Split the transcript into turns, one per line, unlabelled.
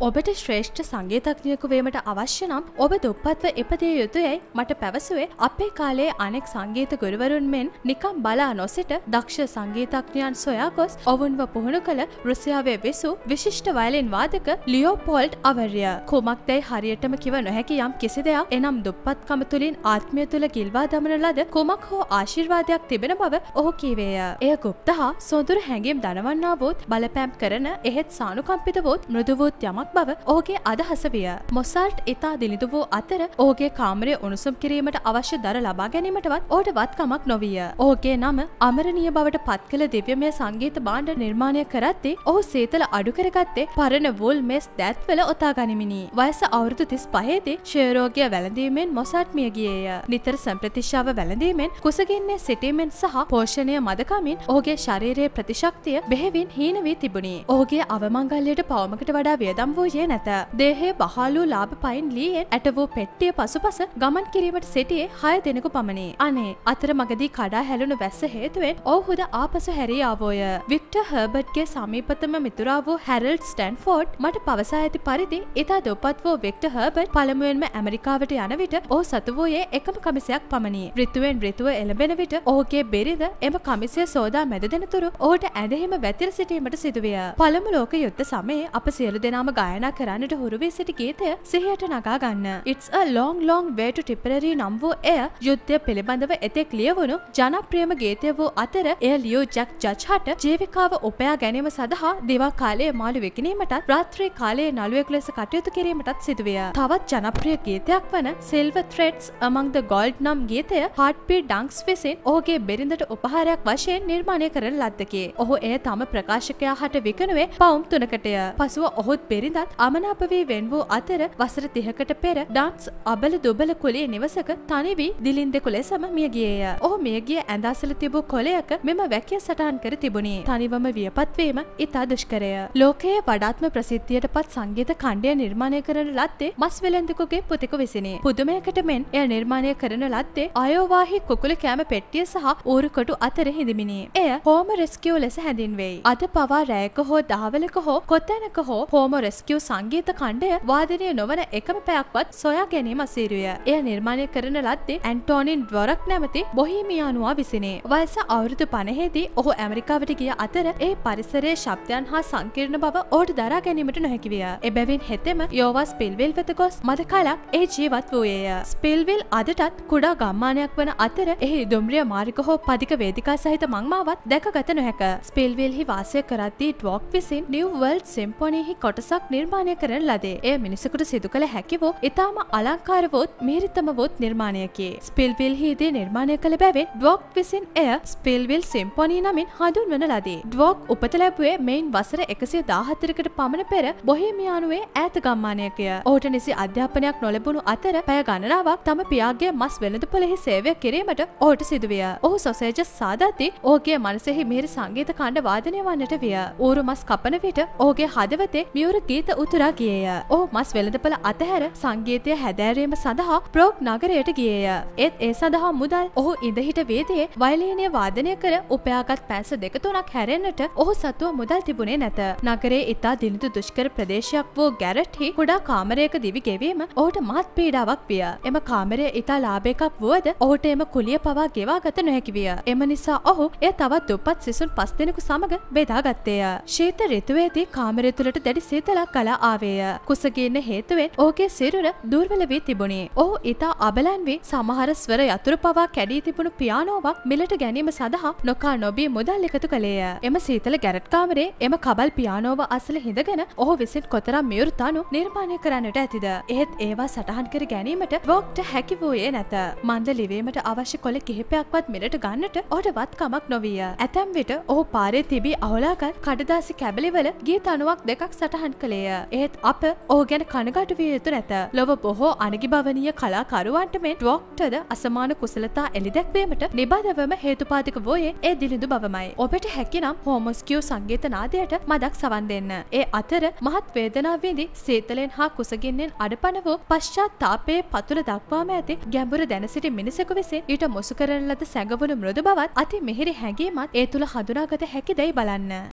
ඔබට ශ්‍රේෂ්ඨ සංගීතඥයකු වීමට අවශ්‍ය නම් ඔබ දුප්පත්ව ඉපදිය යුතුයයි මට පැවසුවේ අපේ කාලේ අනෙක් සංගීත ගුරුවරුන් මෙන් නිකම් බලා නොසිට දක්ෂ සංගීතඥයන් සොයා ගොස් ඔවුන්ව පුහුණු කළ රුසියාවේ විසු විශිෂ්ට වයලින් වාදක ලියෝපෝල්ට් අවර්ය කුමක් දැයි හරියටම කිව නොහැකි යම් කිසි දෙයක් එනම් දුප්පත්කම තුළින් ආත්මය තුළ ගිල්වා දමන ලද කුමක් හෝ ආශිර්වාදයක් තිබෙන බව ඔහු කිවේය. එය ගුප්ත හා සොඳුරු හැඟීම් දනවන්නා වූත් බලපෑම් කරන එහෙත් සානුකම්පිත වූත් මෘදුවූත් යමක් බව ඔහුගේ අදහස විය. මොසල්ට් ඉතා දිලිදු වූ අතර ඕගේ කාමරය උණුසුම් කිරීමට අවශ්‍ය දර ලබා ගැනීමටවත් ඕට වත්කමක් නොවිය. ඕගේ නම අමරණිය බවට පත් කළ දිව්‍යමය සංගීත බාණ්ඩ නිර්මාණය කරත්තේ ඔහු සේතල අඩුකරගත්තේ පරණ වුල් මෙස් දැත්වල ඔතා ගනිමිනි. වයස අවුරුදු තිස් පහේදී ශයරෝගය වැළඳීමෙන් මොසට් මියගියේය. නිතර සම්ප්‍රතිශාව වැළඳීමෙන් කුසගින්නේ සිටීමෙන් සහ පෝෂණය මදකමින් ඔහුගේ ශරීරයේ ප්‍රතිශක්තිය බෙහෙවින් හීන වී තිබුණි. ඔහුගේ අවමංගල්ලයට පවමකට වඩා වියදම් වූයේ නැත. දේහේ බහලු ලාභ පයින් ලීයෙන් ඇට වූ පෙට්ටිය පසුපස ගමන් කිරීමට සිටියේ හය දෙනෙකු පමණි. අනේ අතර මගදී කඩා හැලුණු වැස්ස හේතුවෙන් ඔහුද ආපසු හැරී ආවෝය. වික්ටර් හර්බර්ට්ගේ සමීපතම මිතුරා වූ හැරල්ඩ් ස්ටැන්ෆෝඩ් මට පවසා ඇති පරිදි ඉතා දුපත් වූ වික්ටර් හර්බර්ට් පළමුවෙන්ම ඇමරිකාවට යන විට ඔහු සතු වූයේ එකම කමිසයක් පමණි. රිතුවෙන් රිතුව එළඹෙන විට ඔහුගේ බෙරිද එම කමිසය සෝදා මැද දෙනතුරු ඔහුට ඇදහිම වැතිර සිටීමට සිදුවිය. පළමු ලෝක යුද්ධ සමයේ අප සියලු දෙනාම ගායනා කරන්නට හුරුවී සිටි ගීතය සිහියට නගා ගන්න. It's a long long way to Tipperary නම් වූ එය යුද්ධය පිළිබඳව එතෙක් ලියවුණු ජනප්‍රියම ගීතය වූ අතර එය ලියූ ජැක් ජජ් හට ජීවිකාව උපයා ගැනීම සඳහා දිවා කාලයේ මාළු විකිනීමටත් රාත්‍රී කාලයේ නළුවෙක් ලෙස කටයුතු කිරීමටත් සිදුවිය. තවත් ජනප්‍රිය ගීතයක් වන Silver Threads Among the Gold නම් ගීතය Heartbeat Dunks විසින් ඔහුගේ බෙරිඳට උපහාරයක් වශයෙන් නිර්මාණය කරන ලද්දකි. ඔහු එය තම ප්‍රකාශකයා හට විකනුවේ පවුම් තුනකටය. පසුව ඔහුත් බෙරිඳත් අමනාප වී වෙන් වූ අතර වසර තිහකට පෙර ඩන්ස් අබල දුබල කුලේ නිවසක තනිවී දිලින්දෙකු ලෙසම මියගියේය. ඔහු මියගිය ඇඳාසල තිබූ කොලයක මෙම වැකිය සටහන් කර තිබුණේ. තනිවම වියපත්වීම ඉතා දුෂ්කරය. ලෝකයේ වඩාත්ම ප්‍රසිද්ධියට පත් සංගීත කණ්ඩය නිර්මාණය කරන ලද්දේ මස් වෙළඳෙකුගේ පුතෙකු විසිනේ. පුදුමයකට මෙන් එය නිර්මාණය කරන ලද්දේ අයෝවාහි කුකුල කෑම පෙට්ටිය සහ ඌරුකොටු අතර හිඳමිනි. එය හෝම රෙස්කියෝ ලෙස හැඳින්වෙයි. අද පවා රෑක හෝ දහවලක හෝ කොතැනක හෝ හෝම රෙස්කියෝ සංගීත කණ්ඩය වාදනය නොවන එකම පැයක්වත් සොයා ගැනීම අසීරුය. එය නිර්මාණය කරන ලද්දේ ඇන්ටෝනින් ඩ්වොරක් නැමති බොහිමියානුවා විසිනේ. වයස අවුරුදු පනහේදී ඔහු ඇමරිකාවට ගිය අතර ඒ පරිසරයේ ශබ්දයන් හා සංකීර්ණ බව ඕට දරා ගැනීමට නොහැකිවිය. එබැවින් හෙතෙම යෝවස් පිල්විල් වෙත ගොස් මද කලක් ඒ ජීවත් වූයේය. ස්පිල්විල් අදටත් කුඩා ගම්මානයක් වන අතර එහි දුම්රිය මාර්ග හෝ පදික වේදිකා සහිත මංමාවත් දැකගත නොහැක. ස්පිල්විල්හි වාසය කරද්දී ඩ්වොක් විසින් නිව් වර්ල්ඩ් සිම්පොනීහි කොටසක් නිර්මාණය කරන ලදේ. එය මිනිසකුට සිදු කළ හැකිවෝ ඉතාම අලංකාරවෝත් මිරිතමවෝත් නිර්මාණයකි. ස්පිල්විල්හිදී නිර්මාණය කළ බැවින් ඩ්වොක් විසින් එය ස්පිල්විල් සිම්පොනී නමින් හඳුන්වන ලදී. ඩ්වොක් උපත ලැබුවේ මෙයින් වසර එකසිය දාහත්තරකට පමණ පෙර බොහිමියානුවේ ඈත ගම්මානයකය. ඔහුට නිසි අධ්‍යාපනයක් නොලැබුණු අතර පැය ගණනාවක් තම පියාගේ මස් වෙළඳපොලෙහි සේවය කිරීමට ඔහුට සිදුවිය. ඔහු සොසේජස් සාදatti ඔහුගේ මනසෙහි මිහිරි සංගීත කණ්ඩ වාදනය වන්නට විය. ඌරු මස් කපන විට ඔහුගේ හදවතේ මියුර ගීත උතුරා ගියේය. ඔහු මස් වෙළඳපළ අතහැර සංගීතය හැදෑරීම සඳහා ප්‍රෝග් නගරයට ගියේය. ඒත් ඒ සඳහා මුදල් ඔහු ඉඳහිට වේදයේ වයලීනය වාදනය කර උපයාගත් පැස දෙක තුනක් හැරෙන්න්නට ඔහු සතුව මුදල් තිබුණේ නැත. නගරේ ඉතා දිනිදු දුෂ්කර ප්‍රදේශයක් වූ ගැරට්හි කුඩා කාමරයක දිවි ගෙවීම ඔහුට මත් පීඩාවක් විය. එම කාමරය ඉතා ලාභයකක් වුවද ඔහුට එම කුලිය පවා ගෙවා ගත නොහැකි විය. එම නිසා ඔහු එය තවත් දුපත් සිසුන් පස් දෙනෙකු සමඟ බෙදාගත්තේය. ශීත රිතුවේදී කාමරය තුළට දැඩි සීතලක් කලා ආවේය. කුසගන්න හේතුවෙන් ඕගේ සිරුර දුර්වල වී තිබුණේ. ඔහු ඉතා අබලන් වී සමහර ස්වර යතුරු පවා කැඩී තිබුණු පියානෝවක් මිලට ගැනීම සඳහා නොකා නොබී මුදල් එකතු කළේය. එම සීතල ගැරට්කාමරේ එම කබල් පියානෝව අසල හිඳගෙන ඔහු විසින් කොතරම් මියුරුතානු නිර්මාණය කරන්නට ඇතිද. එහෙත් ඒවා සටහන් කර ගැනීමට වෝක්ට හැකි වූයේ නැත. මන්ද ලිවීමට අවශ්‍ය කොල කිහිපයක්වත් මිලට ගන්නට ඔහට වත්කමක් නොවිය. ඇතැම් විට ඔහු පාරේ තිබී අවලාගත් කඩදාසි කැබලිවල ගී තනුවක් දෙකක් සටහන් කළේය. ඒත් අප ඕ ගැන කනගට විය යුතු නැත. ලොව බොහෝ අනගිභවනීය කලාකරුවන්ට මෙන් ඩොක්ටද අසමාන කුසලතා එළිදැක්වීමට නිබදවම හේතුපාතික වෝයේ ඒ දිලිඳු බවමයි. ඔබට හැකිනම් හෝමොස්කියෝ සංගීත නාදයට මදක් සවන් දෙන්න. ඒ අතර මහත් වේදනාවේදී සීතලෙන් හා කුසගින්නෙන් අඩපන වූ පශ්චාත් තාපයේ පතුල දක්වාම ඇති ගැඹුර දැන සිටි මිනිසෙකු විසින් ඊට මුසු කරන ලද සැඟවුණු මෘදු බවත් අති මිහිරි හැඟීමත් ඒ තුළ හඳුනාගත හැකි දැයි බලන්න.